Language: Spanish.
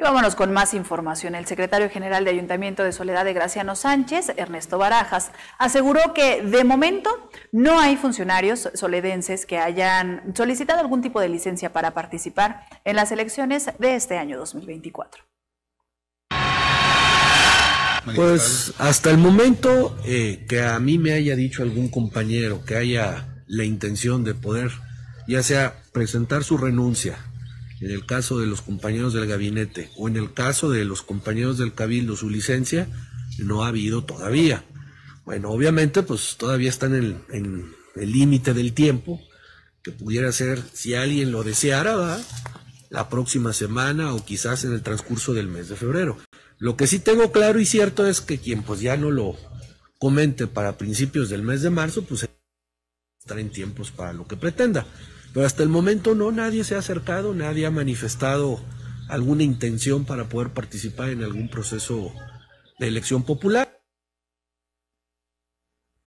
Y vámonos con más información. El secretario general de Ayuntamiento de Soledad de Graciano Sánchez, Ernesto Barajas, aseguró que de momento no hay funcionarios soledenses que hayan solicitado algún tipo de licencia para participar en las elecciones de este año 2024. Pues hasta el momento eh, que a mí me haya dicho algún compañero que haya la intención de poder, ya sea presentar su renuncia, en el caso de los compañeros del gabinete o en el caso de los compañeros del cabildo su licencia, no ha habido todavía. Bueno, obviamente pues todavía están en, el límite del tiempo, que pudiera ser, si alguien lo deseara, la próxima semana o quizás en el transcurso del mes de febrero. Lo que sí tengo claro y cierto es que quien pues ya no lo comente para principios del mes de marzo, pues estará en tiempos para lo que pretenda. Pero hasta el momento no, nadie se ha acercado, nadie ha manifestado alguna intención para poder participar en algún proceso de elección popular.